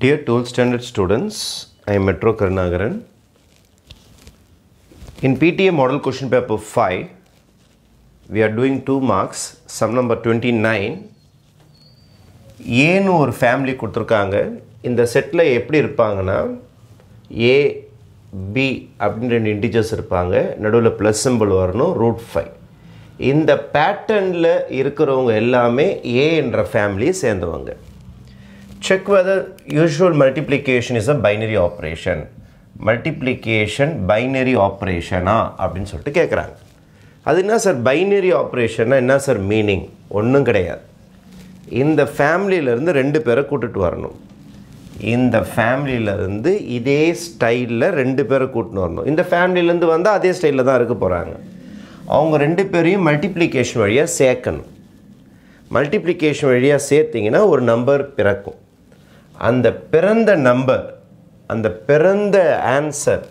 Dear 12th standard students, I am Metro Karnagaran. In PTA model question paper 5, we are doing 2 marks, sum number 29. ஏன்னு ஒரு family கொடுத்துருக்காங்க இந்த settle எப்படி இருப்பாங்கன்னா ஏ B அப்படின்னு ரெண்டு இன்டிஜர்ஸ் இருப்பாங்க நடுவில் ப்ளஸ் சிம்பிள் வரணும் ரூட் ஃபைவ் இந்த பேட்டர்னில் இருக்கிறவங்க எல்லாமே ஏ என்ற ஃபேமிலியை சேர்ந்தவங்க check whether usual multiplication is a binary operation multiplication binary ஆப்ரேஷனா அப்படின்னு சொல்லிட்டு கேட்குறாங்க அது என்ன சார்? பைனரி ஆப்ரேஷன்னா என்ன சார்? மீனிங் ஒன்றும் கிடையாது. இந்த ஃபேமிலியிலேருந்து ரெண்டு பேரை கூட்டிட்டு வரணும். இந்த ஃபேமிலியிலேருந்து இதே ஸ்டைலில் ரெண்டு பேரை கூட்டின்னு வரணும். இந்த ஃபேமிலியிலேருந்து வந்தால் அதே ஸ்டைலில் தான் இருக்க போகிறாங்க அவங்க ரெண்டு பேரையும் மல்டிப்ளிகேஷன் வழியாக சேர்க்கணும். மல்டிப்ளிகேஷன் வழியாக சேர்த்திங்கன்னா ஒரு நம்பர் பிறக்கும். அந்த பிறந்த நம்பர் அந்த பிறந்த ஆன்சர்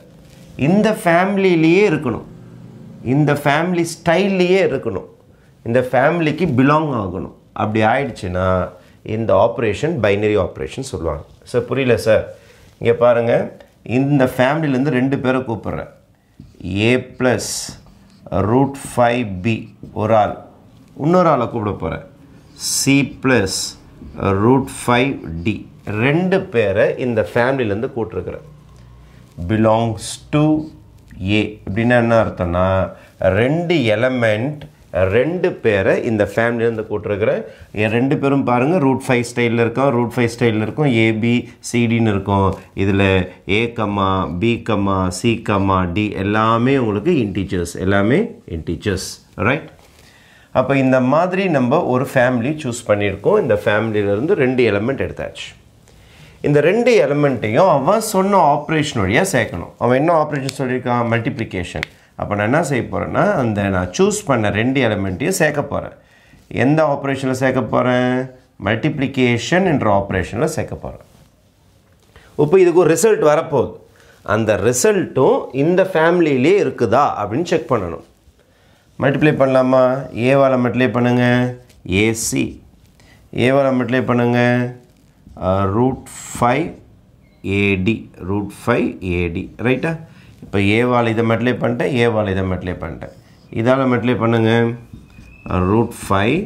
இந்த ஃபேமிலியிலேயே இருக்கணும். இந்த ஃபேமிலி ஸ்டைல்லையே இருக்கணும். இந்த ஃபேமிலிக்கு பிலாங் ஆகணும். அப்படி ஆயிடுச்சுன்னா இந்த ஆப்ரேஷன் பைனரி ஆப்ரேஷன் சொல்லுவாங்க. சார் புரியல சார் இங்கே பாருங்கள் இந்த ஃபேமிலியிலேருந்து ரெண்டு பேரை கூப்பிட்றேன். A plus root five B ஒரு ஆள். இன்னொரு ஆளை கூப்பிட போகிறேன் C plus root five D ரெண்டு பேரை இந்த ஃபேமிலியிலேருந்து கூட்டிருக்கிறேன் பிலாங்ஸ் டு ஏ அப்படின்னா என்ன அர்த்தம்னா ரெண்டு எலமெண்ட் ரெண்டு பேரை இந்த ஃபேமிலியிலேருந்து கூட்டிருக்கிறேன் என் ரெண்டு பேரும் பாருங்கள் ரூட் ஃபைவ் ஸ்டைலில் இருக்கும் ரூட் ஃபைவ் ஸ்டைலில் இருக்கும். ஏபி சிடின்னு இருக்கும் இதில் A comma B comma C comma D எல்லாமே உங்களுக்கு இன்டீச்சர்ஸ் எல்லாமே இன்டீச்சர்ஸ் ரைட் அப்போ இந்த மாதிரி நம்ம ஒரு ஃபேமிலி சூஸ் பண்ணியிருக்கோம். இந்த ஃபேமிலியிலேருந்து ரெண்டு எலமெண்ட் எடுத்தாச்சு. இந்த ரெண்டு எலமெண்ட்டையும் அவன் சொன்ன ஆப்ரேஷன் வழியாக சேர்க்கணும். அவன் என்ன ஆப்ரேஷன் சொல்லியிருக்கான்? மல்டிப்ளிகேஷன் அப்போ நான் என்ன செய்ய போகிறேன்னா அந்த நான் சூஸ் பண்ண ரெண்டு எலமெண்ட்டையும் சேர்க்க போகிறேன் எந்த ஆப்ரேஷனில் சேர்க்க போகிறேன் மல்டிப்ளிகேஷன் என்ற ஆப்ரேஷனில் சேர்க்க போகிறேன் இப்போ இதுக்கு ஒரு ரிசல்ட் வரப்போகுது. அந்த ரிசல்ட்டும் இந்த ஃபேமிலியிலே இருக்குதா அப்படின்னு செக் பண்ணணும். மல்டிப்ளை பண்ணலாமா? ஏவால் மல்டிப்ளை பண்ணுங்கள் ஏசி ஏவால் மல்டிப்ளை பண்ணுங்கள் root five A D root five A D ரைட்டா இப்போ ஏவால் இதை மட்டிலே பண்ணிட்டேன். ஏவால் இதை மெட்லே பண்ணிட்டேன். இதால் மெட்லே பண்ணுங்கள் root five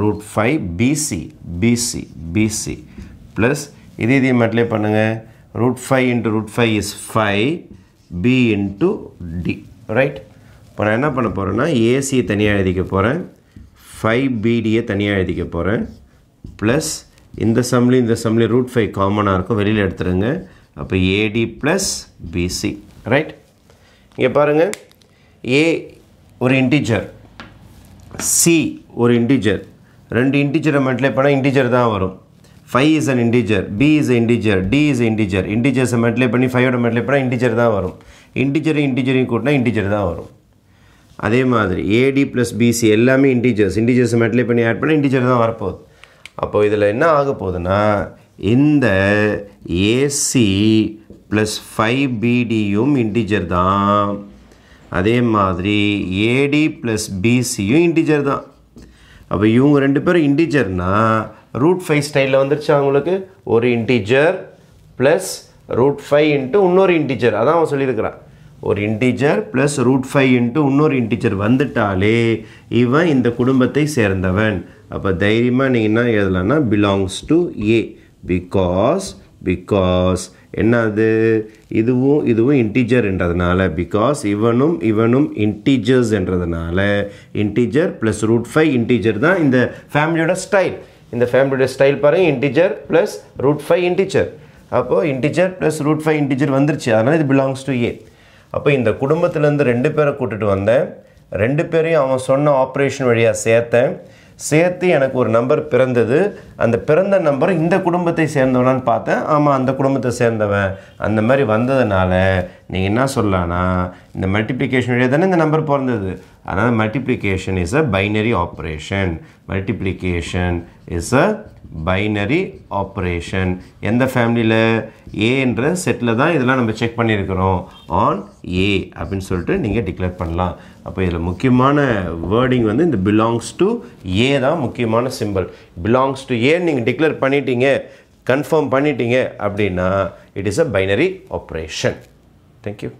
root five B C B C B C plus இதே இதையும் மெட்லே பண்ணுங்கள் root five into root five is five B into D right இப்போ நான் என்ன பண்ண போகிறேன்னா ஏசியை தனியாக எழுதிக்க போகிறேன் ஃபைவ் பிடியை தனியாக எழுதிக்க போகிறேன் ப்ளஸ் இந்த சம்லி இந்த சம்லி ரூட் ஃபைவ் காமனாக இருக்கும். வெளியில் எடுத்துருங்க. அப்போ ஏடி ப்ளஸ் பிசி ரைட் இங்கே பாருங்கள் ஏ ஒரு இன்டிஜர் சி ஒரு இன்டிஜர் ரெண்டு இன்டிஜரை மல்டிப்ளை பண்ணால் இன்டிஜர் தான் வரும். Five is an integer B is integer D is integer இன்டிஜர்ஸை multiply பண்ணி ஃபைவோட மல்டிப்ளை பண்ணால் இன்டிஜர் தான் வரும். இன்டிஜரையும் இன்டிஜரையும் கூட்டினா இன்டிஜர் தான் வரும். அதே மாதிரி A D plus B C எல்லாமே இன்டீஜர்ஸ் இன்டீஜர்ஸ் மல்டிப்ளை பண்ணி ஆட் பண்ணால் இன்டீஜர் தான் வரப்போகுது. அப்போ இதில் என்ன ஆக போகுதுன்னா இந்த ஏசி ப்ளஸ் ஃபைவ் பிடியும் இன்டீஜர் தான். அதே மாதிரி ஏடி ப்ளஸ் பிசியும் இன்டீஜர் தான். அப்போ இவங்க ரெண்டு பேரும் இன்டீஜர்னால் ரூட் ஃபைவ் ஸ்டைலில் வந்துருச்சு அவங்களுக்கு? ஒரு integer plus root five into இன்னொரு இன்டீஜர் அதான் அவன் சொல்லியிருக்கிறான். ஒரு integer plus root five into இன்னொரு இன்டிஜர் வந்துட்டாலே இவன் இந்த குடும்பத்தை சேர்ந்தவன். அப்போ தைரியமாக நீங்கள் என்ன எழுதலாம்னா belongs to A because because என்னது? இதுவும் இதுவும் இன்டிஜர்ன்றதுனால பிகாஸ் இவனும் இவனும் integers என்றதுனால integer plus root five integer தான் இந்த ஃபேமிலியோட ஸ்டைல் இந்த ஃபேமிலியோட ஸ்டைல் பாருங்கள் integer plus root five integer அப்போது integer plus root five integer வந்துருச்சு. அதனால் இது பிலாங்ஸ் டு ஏ அப்போ இந்த குடும்பத்திலேருந்து ரெண்டு பேரை கூட்டிகிட்டு வந்தேன். ரெண்டு பேரையும் அவன் சொன்ன ஆப்ரேஷன் வழியாக சேர்த்தேன். சேர்த்து எனக்கு ஒரு நம்பர் பிறந்தது. அந்த பிறந்த நம்பர் இந்த குடும்பத்தை சேர்ந்தவனான்னு பார்த்தேன். ஆமாம் அந்த குடும்பத்தை சேர்ந்தவன். அந்த மாதிரி வந்ததுனால நீங்கள் என்ன சொல்லலாம்னா இந்த மல்டிப்ளிகேஷன் வழியாக தானே இந்த நம்பர் பிறந்தது. அதனால் multiplication is a binary operation multiplication is a binary operation எந்த ஃபேமிலியில் ஏன்ற செட்டில் தான் இதெல்லாம் நம்ம செக் பண்ணியிருக்கிறோம். ஆன் ஏ அப்படின்னு சொல்லிட்டு நீங்கள் டிக்ளேர் பண்ணலாம். அப்போ இதில் முக்கியமான வேர்டிங் வந்து இந்த பிலாங்ஸ் டு ஏ தான் முக்கியமான சிம்பிள் பிலாங்ஸ் டு ஏன்னு நீங்கள் டிக்ளேர் பண்ணிட்டீங்க கன்ஃபார்ம் பண்ணிட்டீங்க அப்படின்னா it is a binary operation thank you